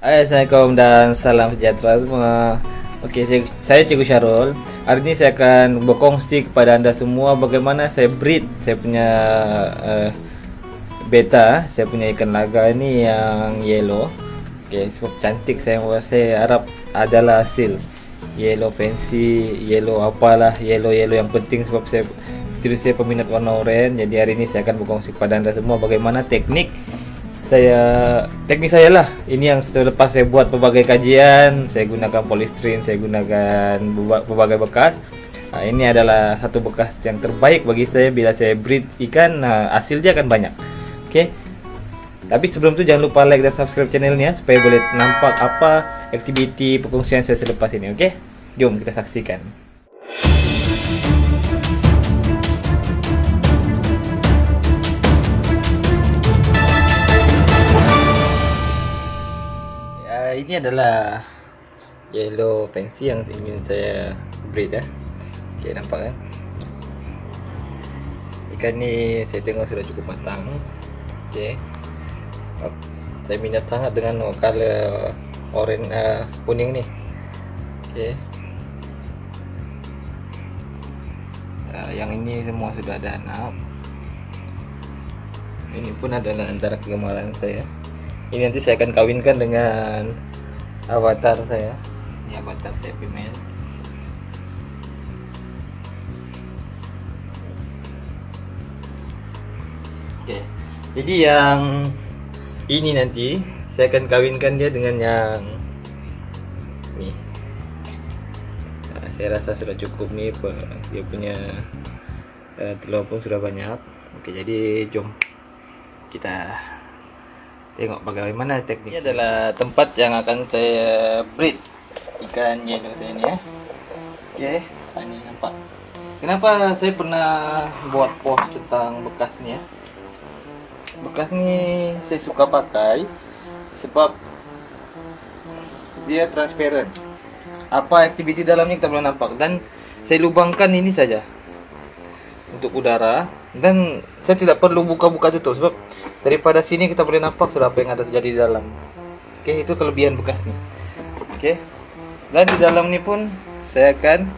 Assalamualaikum dan salam sejahtera semua. Oke, saya, saya Cikgu Syarul. Hari ini saya akan berkongsi kepada anda semua bagaimana saya breed saya punya uh, beta, saya punya ikan naga ini yang yellow. Oke, sebab cantik saya saya harap adalah hasil yellow fancy, yellow apalah, yellow yellow yang penting sebab saya istri saya peminat warna oranye. Jadi hari ini saya akan berkongsi kepada anda semua bagaimana teknik saya teknik saya lah. Ini yang selepas saya buat berbagai kajian saya gunakan polystyrene saya gunakan berbagai bekas. Nah, ini adalah satu bekas yang terbaik bagi saya. Bila saya breed ikan nah, hasilnya akan banyak. Oke okay? tapi sebelum itu jangan lupa like dan subscribe channelnya supaya boleh nampak apa aktiviti perkongsian saya selepas ini. Oke okay? jom kita saksikan ini adalah yellow fancy yang ingin saya breed ya. Okey nampak kan? Ikan ni saya tengok sudah cukup matang. Okey. Saya minat sangat dengan color orange uh, kuning ni. Okey. Uh, yang ini semua sudah ada anak. Ini pun adalah antara kegemaran saya. Ini nanti saya akan kawinkan dengan avatar saya. Ini avatar saya female. Oke. Jadi yang ini nanti saya akan kawinkan dia dengan yang ini. Nah, saya rasa sudah cukup nih dia punya uh, telur pun sudah banyak. Oke jadi jom kita tengok bagaimana teknik ini adalah tempat yang akan saya breed ikan yellow saya ini ya. Oke okay. ini nampak. Kenapa saya pernah buat post tentang bekas ni ya? Bekas ni saya suka pakai sebab dia transparent. Apa aktiviti dalamnya kita boleh nampak. Dan saya lubangkan ini saja untuk udara. Dan saya tidak perlu buka-buka tutup sebab daripada sini kita boleh nampak sudah apa yang ada terjadi di dalam. Oke okay, itu kelebihan bekas nih oke okay. dan di dalam ini pun saya akan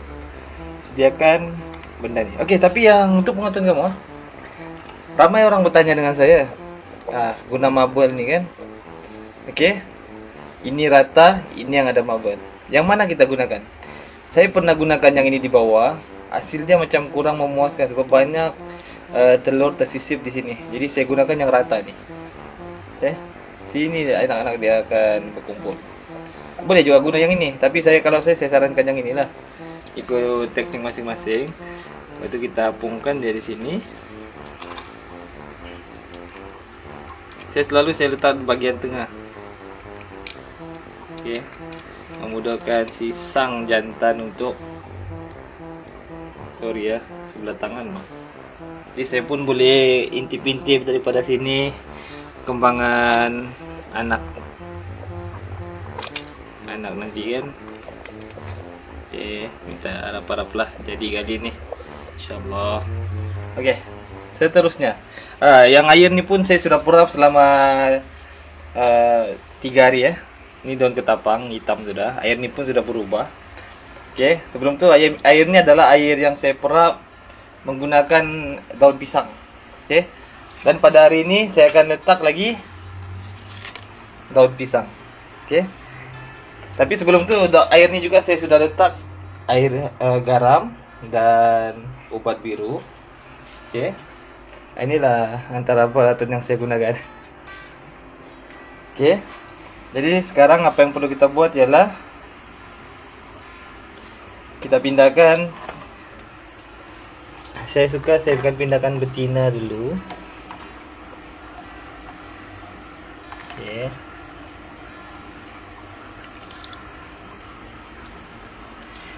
sediakan benda nih oke okay, tapi yang untuk pengetahuan kamu ah, ramai orang bertanya dengan saya ah, guna marble nih kan. Oke okay. ini rata ini yang ada marble yang mana kita gunakan? Saya pernah gunakan yang ini di bawah. Hasilnya macam kurang memuaskan sebab banyak uh, telur tersisip di sini. Jadi saya gunakan yang rata nih. Eh, sini anak-anak dia akan berkumpul. Boleh juga guna yang ini, tapi saya kalau saya saya sarankan yang inilah. Ikut teknik masing-masing. Itu kita apungkan dari sini. Saya selalu saya letak bagian tengah. Okey. Memudahkan si sang jantan untuk sorry ya, sebelah tangan mah jadi saya pun boleh intip-intip daripada sini kembangan anak. Anak nanti kan. Oke minta harap-harap lah jadi kali ini insyaallah. Oke seterusnya. Uh, yang air ni pun saya sudah purap selama uh, tiga hari ya. Ini daun ketapang hitam sudah. Air ni pun sudah berubah. Oke sebelum tu air air ni adalah air yang saya perap menggunakan daun pisang. Okey. Dan pada hari ini saya akan letak lagi daun pisang. Okey. Tapi sebelum tu air ni juga saya sudah letak air uh, garam dan ubat biru. Okey. Inilah antara peralatan yang saya gunakan. Okey. Jadi sekarang apa yang perlu kita buat ialah kita pindahkan saya suka saya akan pindahkan betina dulu. Okay.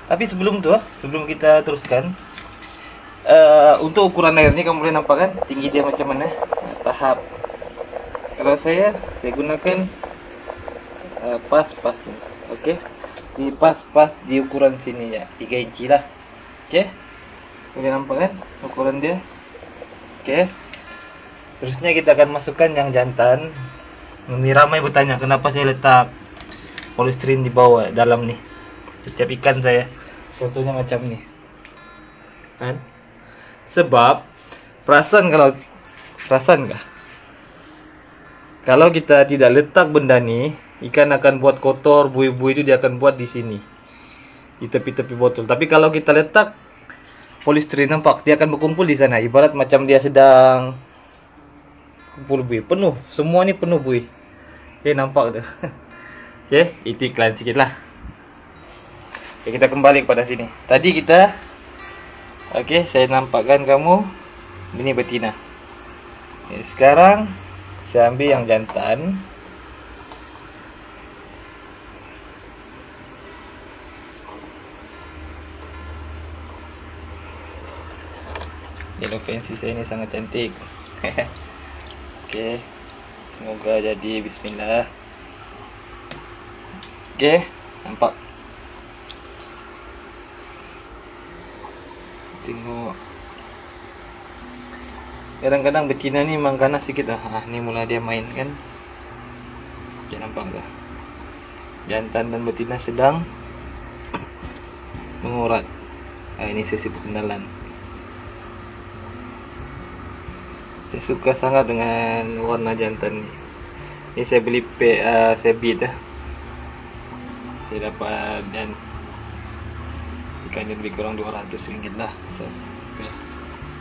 tapi sebelum tu sebelum kita teruskan uh, untuk ukuran airnya kamu boleh nampak kan? Tinggi dia macam mana? Tahap. Kalau saya saya gunakan uh, pas-pas nih oke okay? di pas-pas di ukuran sini ya. 3 inci lah. Oke Boleh nampak kan ukuran dia? Oke. Terusnya kita akan masukkan yang jantan. Ini ramai bertanya kenapa saya letak polystyrene di bawah dalam nih setiap ikan saya. Contohnya macam nih kan? Sebab perasaan kalau perasaan nggak kalau kita tidak letak benda nih ikan akan buat kotor bui-bui itu dia akan buat di sini. Di tepi-tepi botol. Tapi kalau kita letak polystyrene nampak dia akan berkumpul di sana. Ibarat macam dia sedang kumpul bui penuh. Semua ini penuh bui oke nampak tuh oke itu iklan sedikit lah. Oke kita kembali kepada sini. Tadi kita oke saya nampakkan kamu ini betina. Oke, sekarang saya ambil yang jantan yellow fancy saya ini sangat cantik. Oke semoga jadi. Bismillah. Oke nampak? Tengok. Kadang-kadang betina ni memang ganas sikit lah. Ah, ni mula dia main kan? Oke nampak tak? Jantan dan betina sedang mengurat. Ah, ini sesi perkenalan saya suka sangat dengan warna jantan ni ini saya beli pe uh, saya bid lah saya dapat dan ikannya lebih kurang 200 ringgit lah so, okay.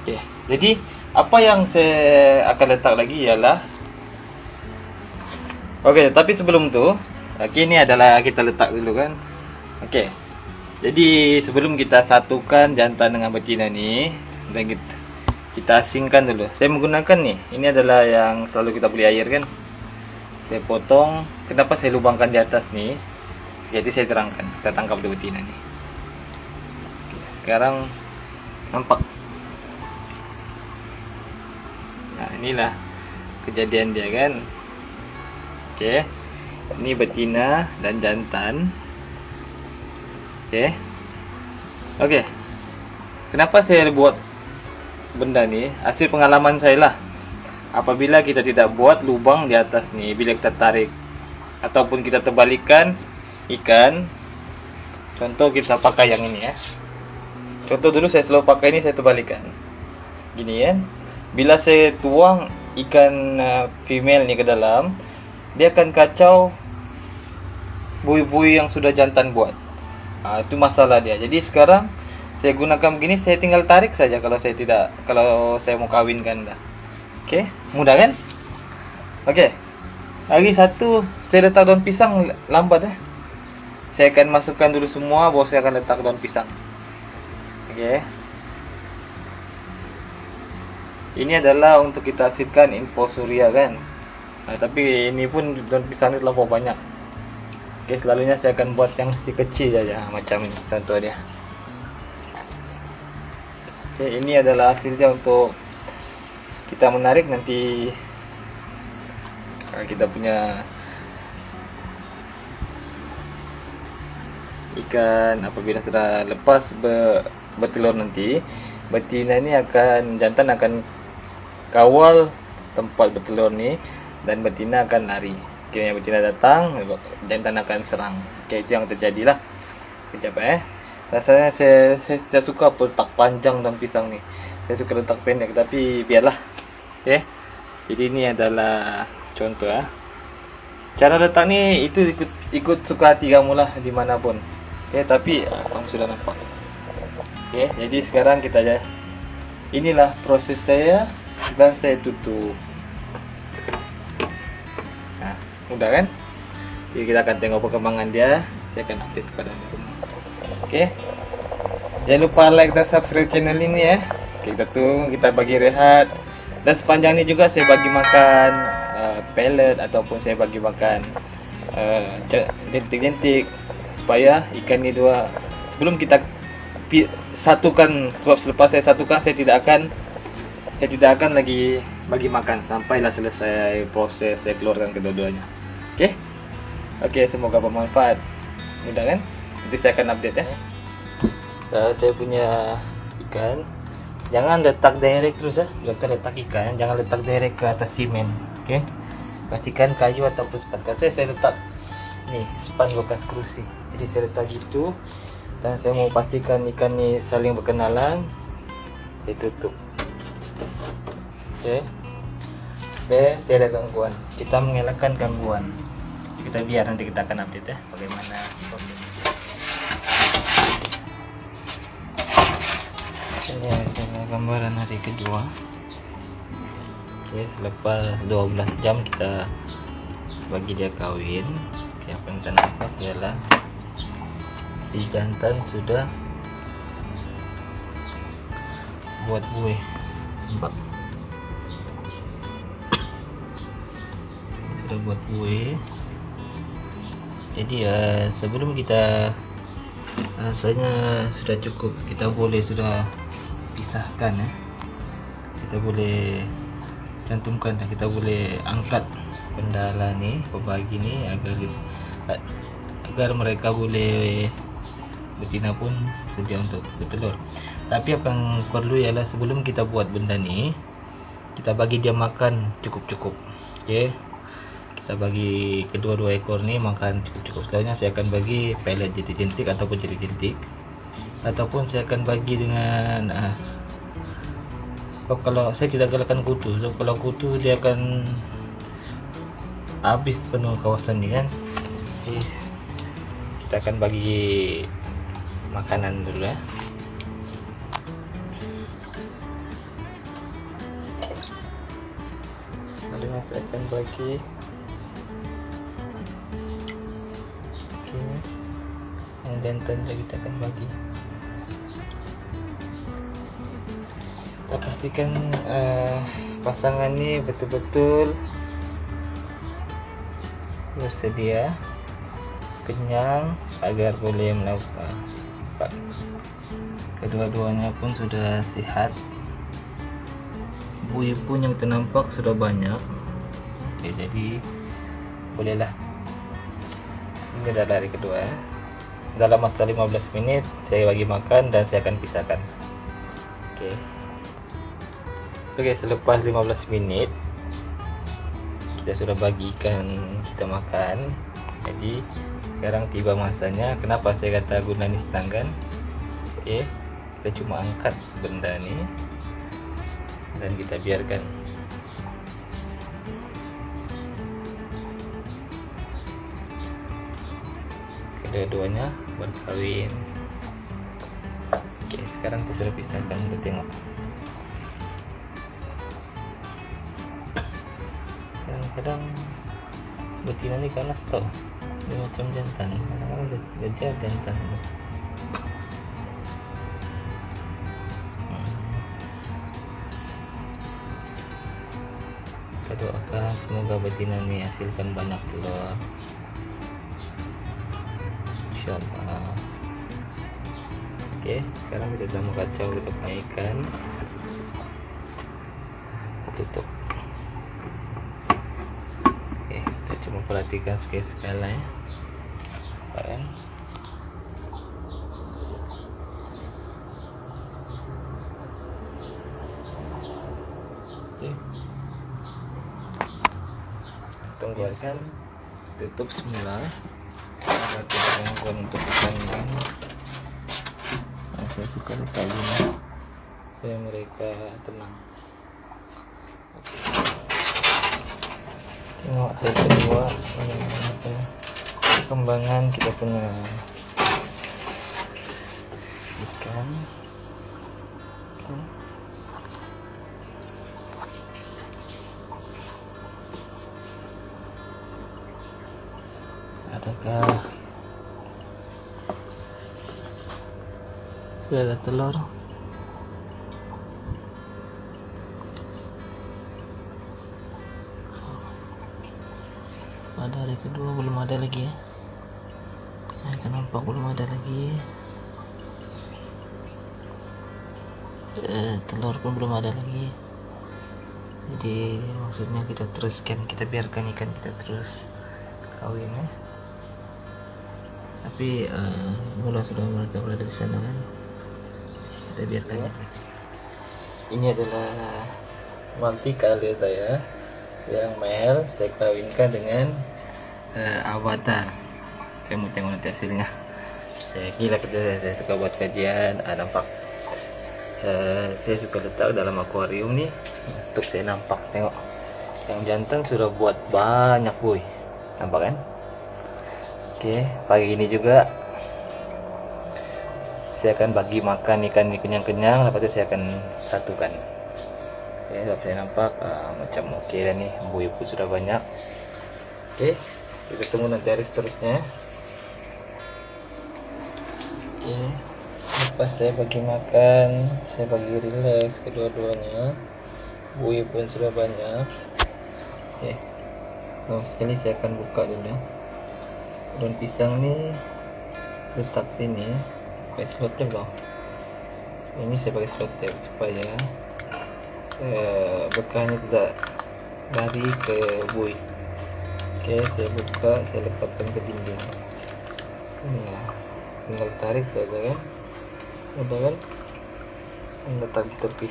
okay. jadi apa yang saya akan letak lagi ialah Oke, okay, tapi sebelum tu, okay, ini adalah kita letak dulu kan. Oke. Okay. Jadi sebelum kita satukan jantan dengan betina ni, dan kita kita asingkan dulu. Saya menggunakan nih. Ini adalah yang selalu kita beli air kan? Saya potong. Kenapa saya lubangkan di atas nih? Jadi saya terangkan. Kita tangkap dulu betina nih. Sekarang nampak. Nah inilah kejadian dia kan? Oke. Ini betina dan jantan. Oke. Oke. Kenapa saya buat benda nih hasil pengalaman saya lah. Apabila kita tidak buat lubang di atas nih bila kita tarik ataupun kita terbalikan ikan contoh kita pakai yang ini ya. Contoh dulu saya selalu pakai ini saya terbalikan. Gini ya. Bila saya tuang ikan uh, female nih ke dalam dia akan kacau bui-bui yang sudah jantan buat. Nah, itu masalah dia. Jadi sekarang saya gunakan begini saya tinggal tarik saja kalau saya tidak kalau saya mau kawinkan dah oke okay? mudah kan oke okay. lagi satu saya letak daun pisang lambat ya saya akan masukkan dulu semua baru saya akan letak daun pisang oke okay. ini adalah untuk kita hasilkan info surya kan nah, tapi ini pun daun pisang ini terlalu banyak oke okay, selalunya saya akan buat yang si kecil saja macam contoh dia Oke, ini adalah hasilnya untuk kita menarik nanti kita punya ikan apabila sudah lepas be, bertelur nanti. Betina ini akan jantan akan kawal tempat bertelur ni dan betina akan lari. Kiranya betina datang jantan akan serang. Oke itu yang terjadilah kejap eh rasanya saya saya suka letak panjang daun pisang nih saya suka letak pendek tapi biarlah ya. Jadi ini adalah contoh ya. Cara letak nih itu ikut ikut suka hati kamu lah di mana pun. Ya tapi ah, kamu sudah nampak. Ya jadi sekarang kita aja inilah proses saya dan saya tutup. Nah mudah kan? Jadi kita akan tengok perkembangan dia. Saya akan update kepada anda Oke. Jangan lupa like dan subscribe channel ini ya. Kita tunggu, kita bagi rehat. Dan sepanjang ini juga saya bagi makan uh, pellet ataupun saya bagi makan uh, jentik-jentik supaya ikan ini dua belum kita satukan sebab selepas saya satukan saya tidak akan saya tidak akan lagi bagi makan sampailah selesai proses saya keluarkan kedua-duanya. Oke. Okay? Oke, okay, semoga bermanfaat. Mudah kan? nanti saya akan update ya nah, saya punya ikan. Jangan letak direct terus ya letak letak ikan jangan letak direct ke atas simen oke? Okay? pastikan kayu ataupun sepat saya saya letak nih span bekas kerusi. Jadi saya letak gitu dan saya mau pastikan ikan ini saling berkenalan saya tutup. Oke? Supaya tidak ada gangguan. Kita mengelakkan gangguan. Kita biar nanti kita akan update ya bagaimana ini adalah gambaran hari kedua. Oke selepas 12 jam kita bagi dia kawin yang kita nampak ialah si jantan sudah buat buih nampak sudah buat buih jadi ya sebelum kita rasanya sudah cukup kita boleh sudah pisahkan ya kita boleh cantumkan ya kita boleh angkat pendala nih pembagi nih agar agar mereka boleh betina pun sedia untuk bertelur. Tapi apa yang perlu ialah sebelum kita buat benda nih kita bagi dia makan cukup-cukup oke okay? kita bagi kedua-dua ekor nih makan cukup-cukup. Sekalinya saya akan bagi pelet jadi jentik ataupun jadi jentik ataupun saya akan bagi dengan uh, kalau saya tidak galakkan kutu so, kalau kutu dia akan habis penuh kawasan ini kan? Jadi kita akan bagi makanan dulu ya lalu saya akan bagi. Dan tanda kita akan bagi kita pastikan uh, pasangan ini betul-betul bersedia kenyang agar boleh melakukan. Kedua-duanya pun sudah sehat. Buih pun yang ternampak sudah banyak. Oke, jadi bolehlah adalah hari kedua ya dalam masa 15 menit saya bagi makan dan saya akan pisahkan. Oke. okay. Oke selepas 15 menit kita sudah bagikan kita makan. Jadi sekarang tiba masanya kenapa saya kata guna nis tanggan? Oke kita cuma angkat benda ini dan kita biarkan. Kedua-duanya berkawin oke sekarang kita sudah pisahkan kita tengok kadang-kadang betina ini ganas tau. Ini macam jantan. Kadang-kadang gajah jantan hmm. kita doakan semoga betina ini hasilkan banyak telur. Insyaallah. Oke sekarang kita sudah kacau kita tutup oke kita cuma perhatikan sekali sekala ya. Oke. Tunggu tutup semula. Satu gangguan untuk ikan ini nah, saya suka letak ini supaya mereka tenang hari kedua perkembangan kita punya ikan. Adakah sudah ada telur hari kedua belum ada lagi ya. Nah, kan nampak belum ada lagi. Eh, telur pun belum ada lagi. Jadi maksudnya kita teruskan kita biarkan ikan kita terus kawin ya. Tapi uh, mula sudah mereka berada di sana kan. Kita biarkan ya. Ini adalah multi kali saya yang male saya kawinkan dengan uh, avatar. Saya mau tengok nanti hasilnya. Ya gila kerja saya, suka buat kajian. Ah, nampak. Eh, saya suka letak dalam akuarium nih untuk saya nampak tengok. Yang jantan sudah buat banyak boy. Nampak kan? Oke pagi ini juga. Saya akan bagi makan ikan ini kenyang-kenyang. Lepas itu saya akan satukan. Oke saya nampak uh, macam oke okay nih buih pun sudah banyak. Oke kita tunggu nanti hari seterusnya oke lepas saya bagi makan saya bagi relax kedua-duanya. Buih pun sudah banyak. Oke oh, ini saya akan buka dulu. Daun pisang nih letak sini pakai slot tab dong ini saya pakai slot tab supaya uh, bekahnya tidak lari ke buih oke saya buka saya lekatkan ke dinding ini ya tinggal tarik saja kan ada kan letak di tepi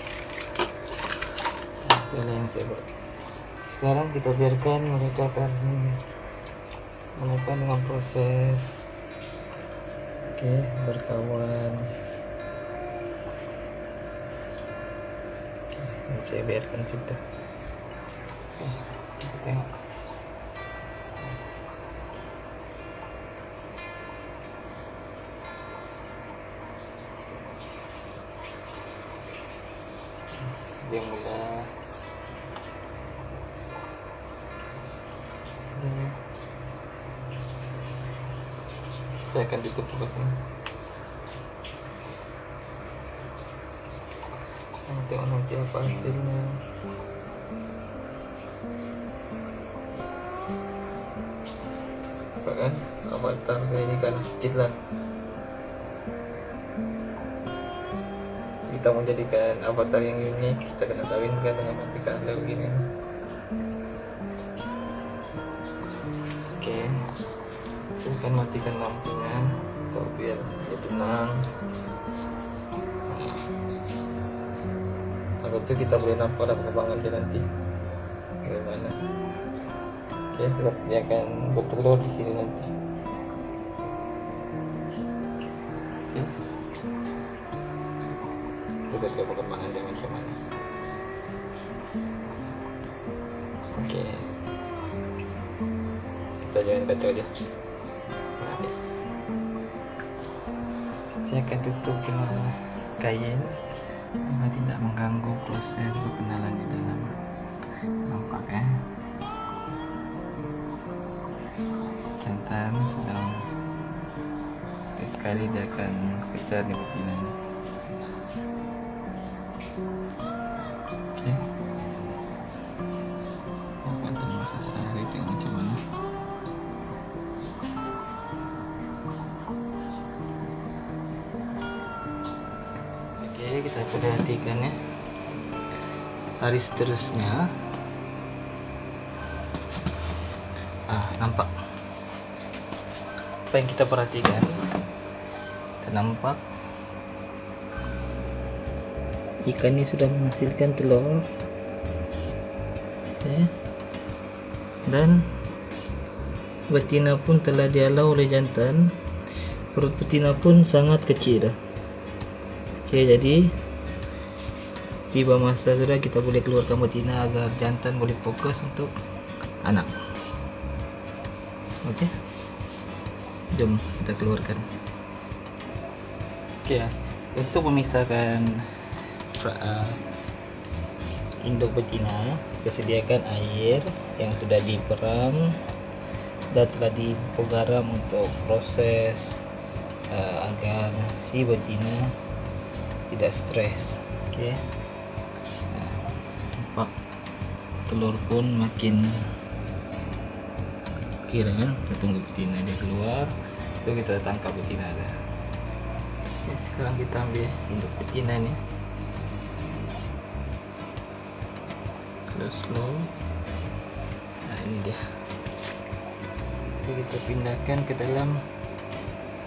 ini yang saya buat sekarang kita biarkan mereka akan melakukan dengan proses Oke, berkawan. Oke, saya biarkan situ. Oke, kita tengok. Akan tutup bukan nanti nanti apa hasilnya? Apa kan? Avatar saya ini kan sedikit lah. Kita mau jadikan avatar yang unik kita kena kawinkan dengan matikan lagu begini akan matikan lampunya atau biar dia tenang. Nah, itu kita boleh nampak ada perkembangan dia nanti. Bagaimana? Oke dia akan bertelur di sini nanti. Kita perkembangan dia macam mana? Oke. Kita jangan kacau aja tutup dengan kain agar tidak mengganggu proses perkenalan di dalam nampak ya. Jantan sedang sekali dia akan kejar di betina Hari seterusnya. Ah, nampak. Apa yang kita perhatikan? Kita nampak ikan ini sudah menghasilkan telur. Oke. Dan betina pun telah dialau oleh jantan. Perut betina pun sangat kecil. Oke, jadi tiba masa sudah kita boleh keluarkan betina agar jantan boleh fokus untuk anak. Oke. Jom kita keluarkan. Oke, untuk memisahkan uh, induk betina, kita sediakan air yang sudah diperam dan telah diberi garam untuk proses uh, agar si betina tidak stres oke okay. nah, telur pun makin kira kan kita tunggu betina dia keluar lalu kita tangkap betina ada ya, sekarang kita ambil induk betina nih. Terus slow nah ini dia. Oke, kita pindahkan ke dalam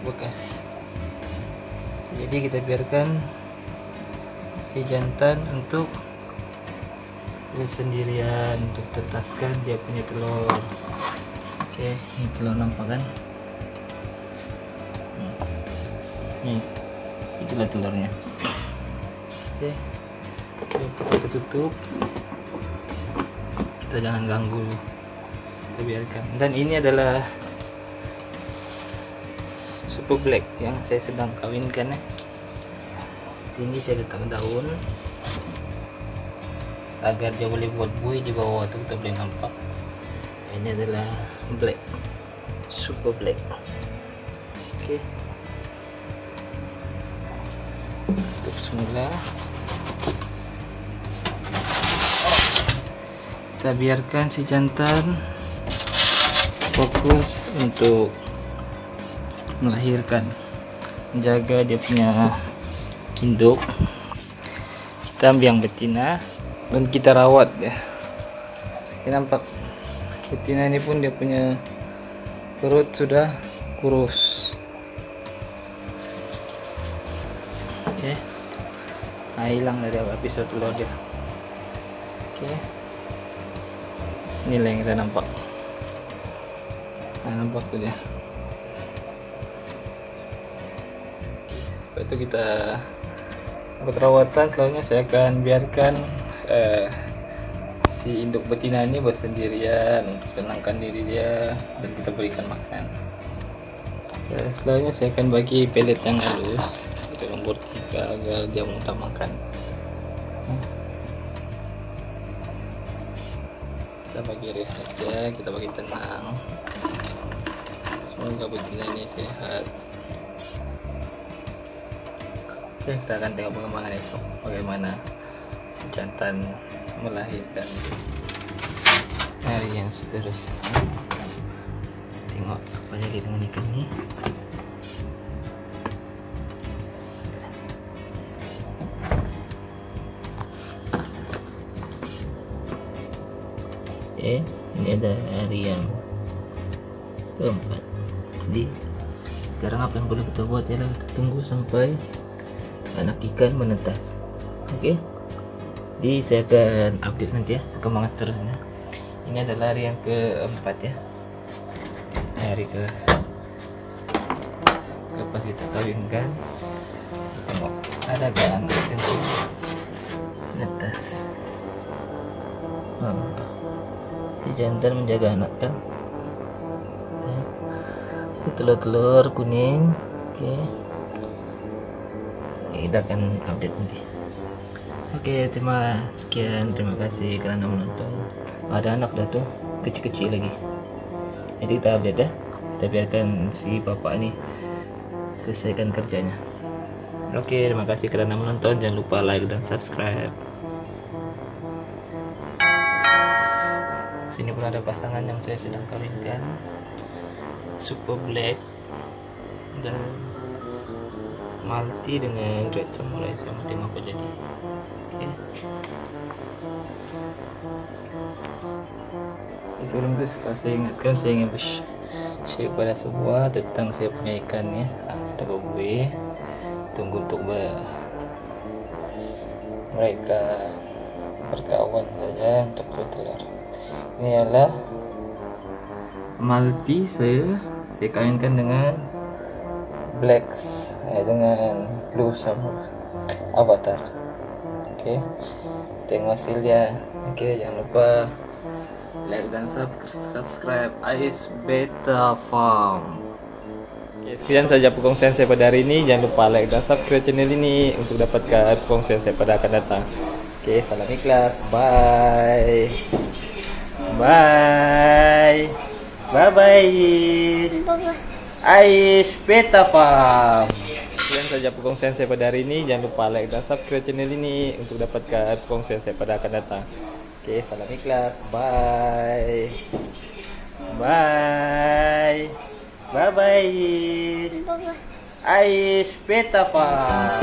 bekas. Jadi kita biarkan si jantan untuk sendirian untuk tetaskan dia punya telur. Oke ini telur nampak kan? Nih itulah telurnya. Oke kita tutup kita jangan ganggu kita biarkan. Dan ini adalah super black yang saya sedang kawinkan ya sini saya letak daun agar dia boleh buat buih di bawah tuh kita boleh nampak ini adalah black super black. Oke. Tutup semula. Kita biarkan si jantan fokus untuk melahirkan menjaga dia punya induk. Kita ambil yang betina dan kita rawat ya. Ini nampak betina ini pun dia punya perut sudah kurus. Oke. Nah hilang dari episode telur dia. Oke. Inilah yang kita nampak. Nah nampak tuh dia. Itu kita buat rawatan saya akan biarkan eh, si induk betina ini bersendirian untuk tenangkan diri dia dan kita berikan makan. Eh, selanjutnya saya akan bagi pelet yang halus kita lembur tiga agar dia mudah makan. Eh. kita bagi rest saja kita bagi tenang. Semoga betina ini sehat. Oke, kita akan tengok pengembangan esok. Bagaimana jantan melahirkan hari yang seterusnya. Tengok apa jadi dengan ikan ini. Eh, ini ada hari yang keempat. Jadi sekarang apa yang boleh kita buat ialah kita tunggu sampai anak ikan menetas oke jadi saya akan update nanti ya perkembangan seterusnya. Ini adalah hari yang keempat ya. Hari ke lepas kita kawinkan. Ada anak yang menetas hmm. jantan menjaga anak kan? Ya. telur-telur kuning. Oke. Kita akan update nanti oke terima sekian. Terima kasih karena menonton. Ada anak dah tuh kecil-kecil lagi. Jadi kita update ya kita biarkan si bapak ini selesaikan kerjanya. Oke terima kasih karena menonton. Jangan lupa like dan subscribe. Sini pun ada pasangan yang saya sedang kawinkan super black dan Malti dengan Red Samurai sama tengok apa jadi okay. sebelum itu saya ingatkan saya ingin share kepada semua tentang saya punya ikan ya. Ah, sudah berbuih tunggu untuk ber mereka berkawan saja untuk bertelur ini adalah Malti saya. Saya kawinkan dengan Blacks eh, dengan Blue sama Avatar. Oke, okay. tengok hasilnya. Oke, okay, jangan lupa like dan subscribe Ice Beta Farm. Oke, sekian saja perkongsian saya pada hari ini. Jangan lupa like dan subscribe channel ini untuk dapatkan perkongsian saya pada akan datang. Oke, salam ikhlas. Bye. Bye. Bye bye. Ais Beta Farm. Saja perkongsian saya pada hari ini. Jangan lupa like dan subscribe channel ini untuk dapatkan perkongsian saya pada akan datang. Oke, salam ikhlas. Bye. Bye. Bye bye. Ais Beta Farm.